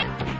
out.